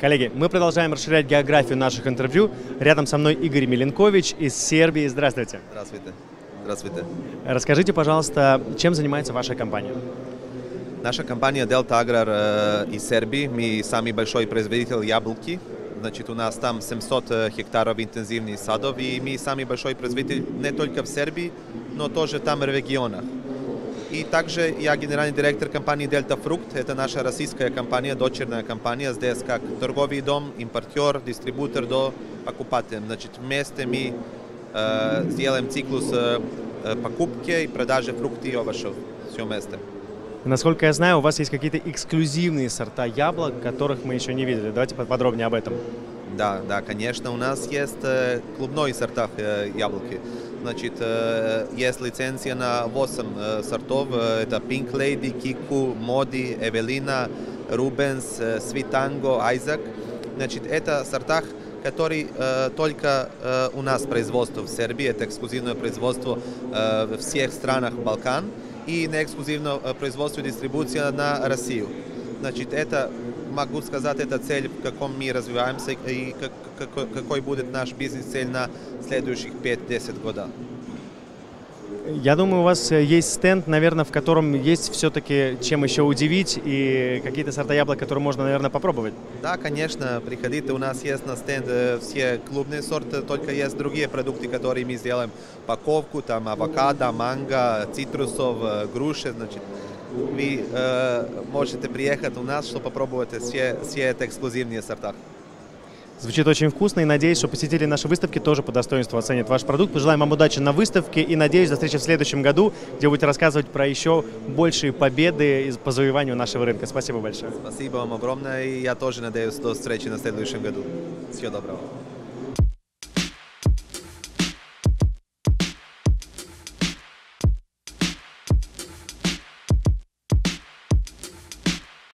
Коллеги, мы продолжаем расширять географию наших интервью. Рядом со мной Игорь Миленкович из Сербии. Здравствуйте. Здравствуйте. Здравствуйте. Расскажите, пожалуйста, чем занимается ваша компания? Наша компания Delta Agrar э, из Сербии. Мы самый большой производитель яблоки. Значит, у нас там 700 э, гектаров интенсивных садов, и мы самый большой производитель не только в Сербии, но тоже там в регионах. И также я генеральный директор компании Delta Fruct. Это наша российская компания, дочерная компания. Здесь как торговый дом, импортер, дистрибутор до покупателя. Значит, вместе мы э, сделаем циклус э, э, покупки и продажи фруктов и овощей. Все вместе. Насколько я знаю, у вас есть какие-то эксклюзивные сорта яблок, которых мы еще не видели. Давайте подробнее об этом. Да, да, конечно, у нас есть э, клубной сортах э, яблоки. Значит, э, есть лицензия на 8 э, сортов. Это Pink Lady, Kiku, Modi, Рубенс, э, Sweet Tango, Isaac. Значит, это сортах, которые э, только э, у нас производство в Сербии. Это эксклюзивное производство э, во всех странах Балкан и на эксклюзивное э, производство и дистрибуция на Россию. Значит, это, могу сказать, это цель, в каком мы развиваемся и как, какой, какой будет наш бизнес-цель на следующих 5-10 годов. Я думаю, у вас есть стенд, наверное, в котором есть все-таки чем еще удивить и какие-то сорта яблок, которые можно, наверное, попробовать. Да, конечно, приходите, у нас есть на стенд э, все клубные сорты, только есть другие продукты, которые мы сделаем. Паковку, там авокадо, манго, цитрусов, э, груши, значит. Вы э, можете приехать у нас, чтобы попробовать все, все эти эксклюзивные сорта. Звучит очень вкусно и надеюсь, что посетители нашей выставки тоже по достоинству оценят ваш продукт. Пожелаем вам удачи на выставке и надеюсь до встречи в следующем году, где будете рассказывать про еще большие победы по завоеванию нашего рынка. Спасибо большое. Спасибо вам огромное и я тоже надеюсь до встречи на следующем году. Всего доброго.